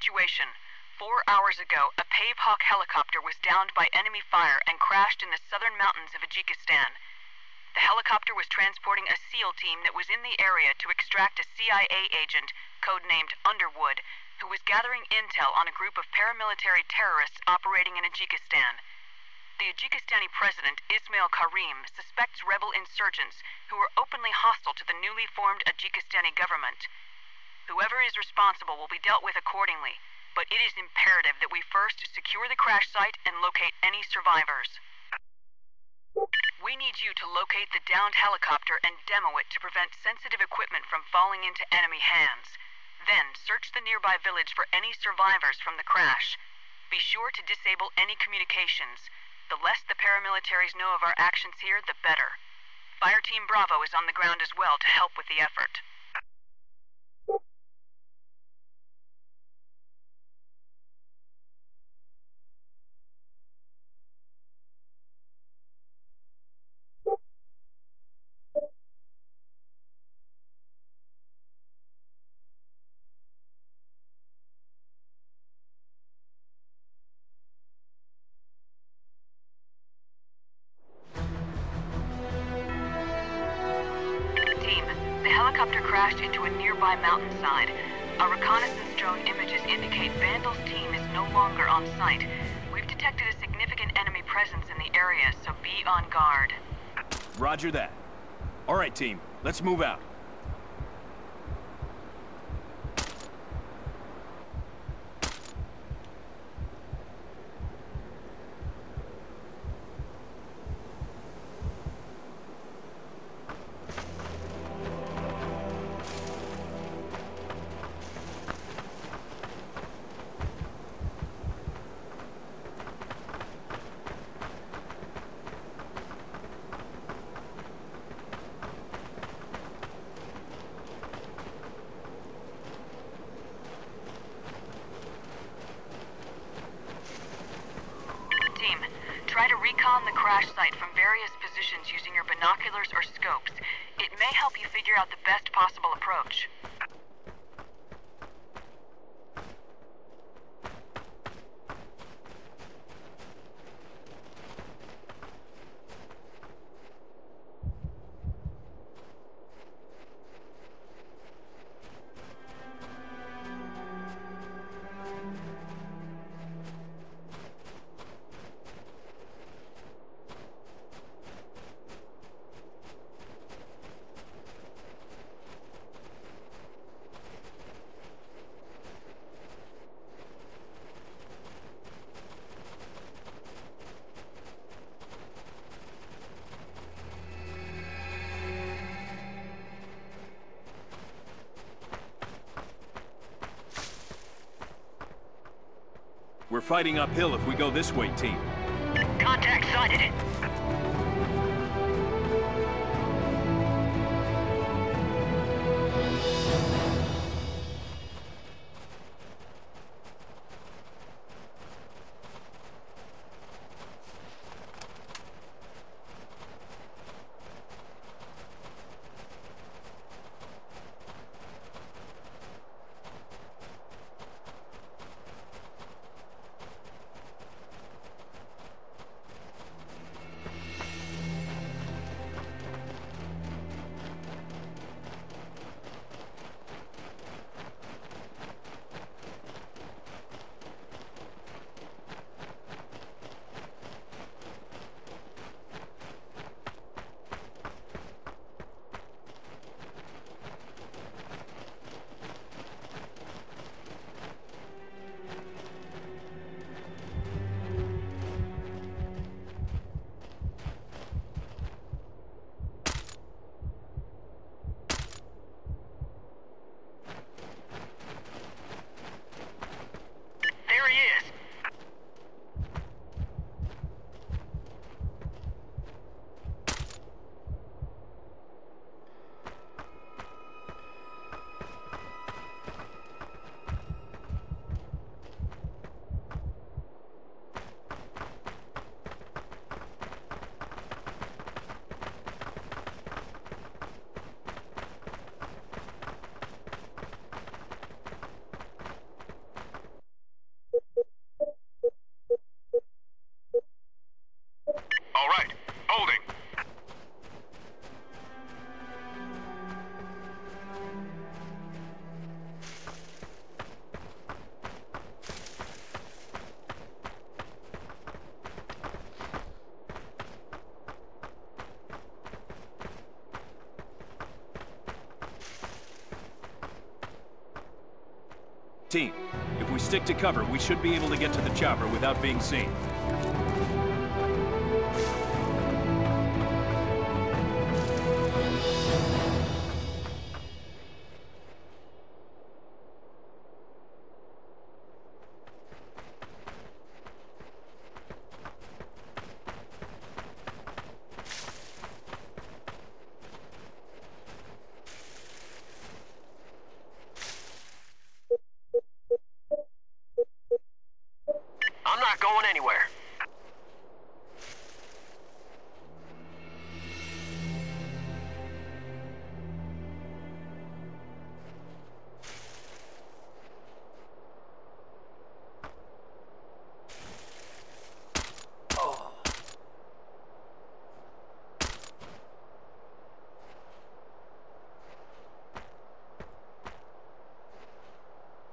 situation. Four hours ago, a Pave Hawk helicopter was downed by enemy fire and crashed in the southern mountains of Adjikistan. The helicopter was transporting a SEAL team that was in the area to extract a CIA agent, codenamed Underwood, who was gathering intel on a group of paramilitary terrorists operating in Adjikistan. The Adjikistani president, Ismail Karim, suspects rebel insurgents who are openly hostile to the newly formed Adjikistani government. Whoever is responsible will be dealt with accordingly, but it is imperative that we first secure the crash site and locate any survivors. We need you to locate the downed helicopter and demo it to prevent sensitive equipment from falling into enemy hands. Then, search the nearby village for any survivors from the crash. Be sure to disable any communications. The less the paramilitaries know of our actions here, the better. Fire Team Bravo is on the ground as well to help with the effort. Helicopter crashed into a nearby mountainside. Our reconnaissance drone images indicate Vandal's team is no longer on site. We've detected a significant enemy presence in the area, so be on guard. Roger that. All right, team. Let's move out. Crash site from various positions using your binoculars or scopes. It may help you figure out the best possible approach. We're fighting uphill if we go this way, team. Contact sighted. Team, if we stick to cover, we should be able to get to the chopper without being seen.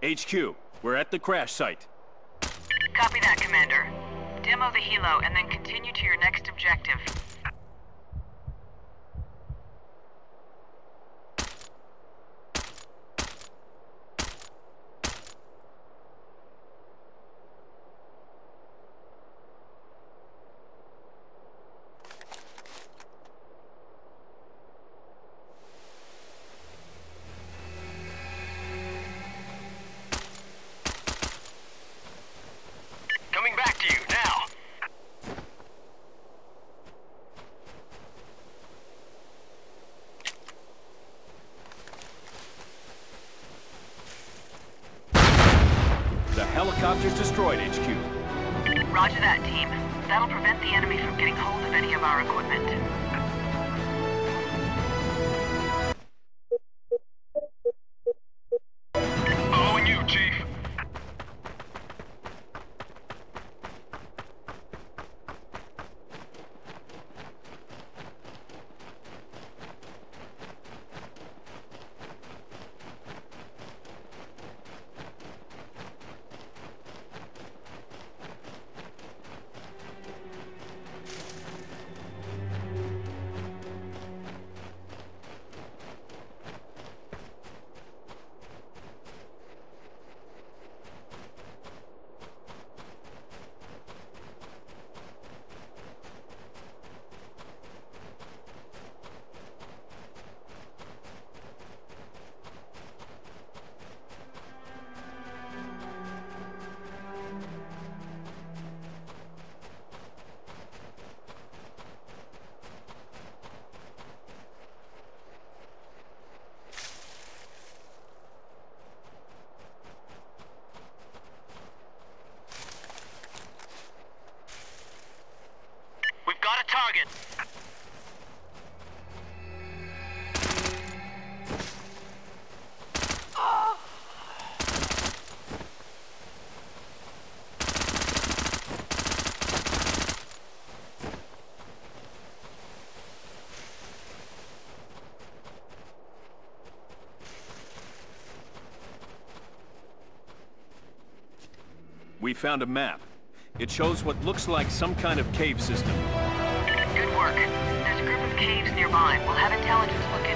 HQ, we're at the crash site. Copy that, Commander. Demo the helo and then continue to your next objective. Our equipment. Target. We found a map. It shows what looks like some kind of cave system. There's a group of caves nearby. We'll have intelligence look